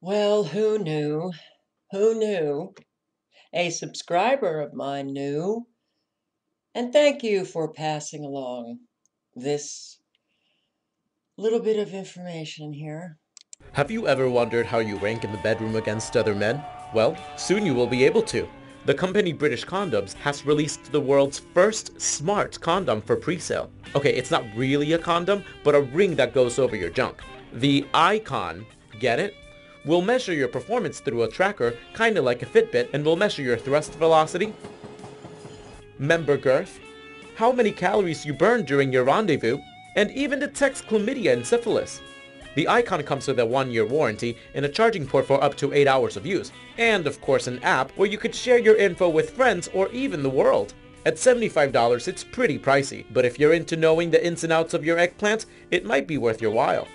Well, who knew? Who knew? A subscriber of mine knew. And thank you for passing along this little bit of information here. Have you ever wondered how you rank in the bedroom against other men? Well, soon you will be able to. The company British Condoms has released the world's first smart condom for pre-sale. Okay, it's not really a condom, but a ring that goes over your junk. The i.Con, get it? Will measure your performance through a tracker, kinda like a Fitbit, and we'll measure your thrust velocity, member girth, how many calories you burn during your rendezvous, and even detects chlamydia and syphilis. The i.Con comes with a one-year warranty and a charging port for up to 8 hours of use, and of course an app where you could share your info with friends or even the world. At $75 it's pretty pricey, but if you're into knowing the ins and outs of your eggplant, it might be worth your while.